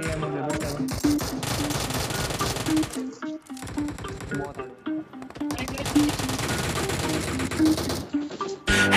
Yeah, I'm 题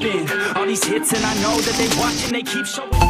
All these hits and I know that they watching They keep showing